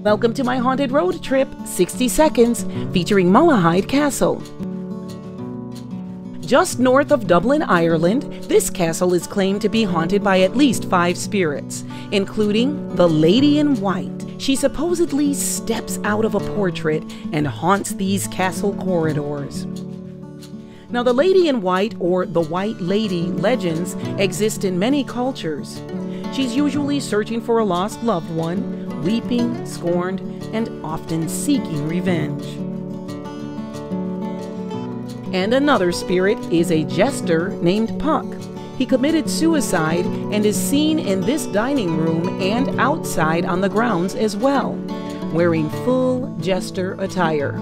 Welcome to my haunted road trip, 60 seconds, featuring Malahide Castle. Just north of Dublin, Ireland, this castle is claimed to be haunted by at least five spirits, including the Lady in White. She supposedly steps out of a portrait and haunts these castle corridors. Now, the Lady in White or the White Lady legends exist in many cultures. She's usually searching for a lost loved one, weeping, scorned, and often seeking revenge. And another spirit is a jester named Puck. He committed suicide and is seen in this dining room and outside on the grounds as well, wearing full jester attire.